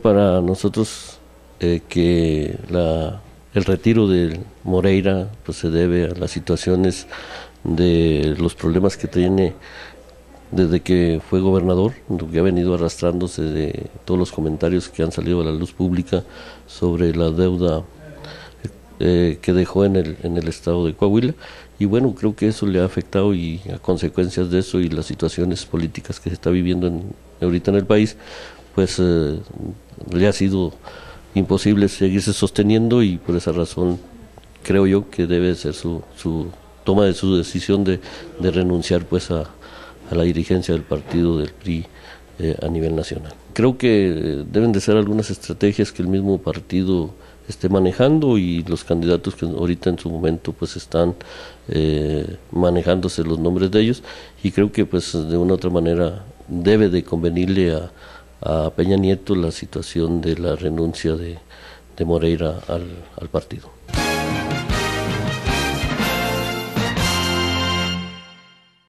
Para nosotros eh, que la, el retiro de Moreira pues se debe a las situaciones de los problemas que tiene desde que fue gobernador, que ha venido arrastrándose de todos los comentarios que han salido a la luz pública sobre la deuda eh, que dejó en el, en el estado de Coahuila. Y bueno, creo que eso le ha afectado y a consecuencias de eso y las situaciones políticas que se está viviendo en, ahorita en el país, pues eh, le ha sido imposible seguirse sosteniendo y por esa razón creo yo que debe ser su, su toma de su decisión de, de renunciar pues a, a, la dirigencia del partido del PRI eh, a nivel nacional. Creo que deben de ser algunas estrategias que el mismo partido esté manejando y los candidatos que ahorita en su momento pues están eh, manejándose los nombres de ellos y creo que pues de una u otra manera debe de convenirle a, a Peña Nieto la situación de la renuncia de, de Moreira al, al partido.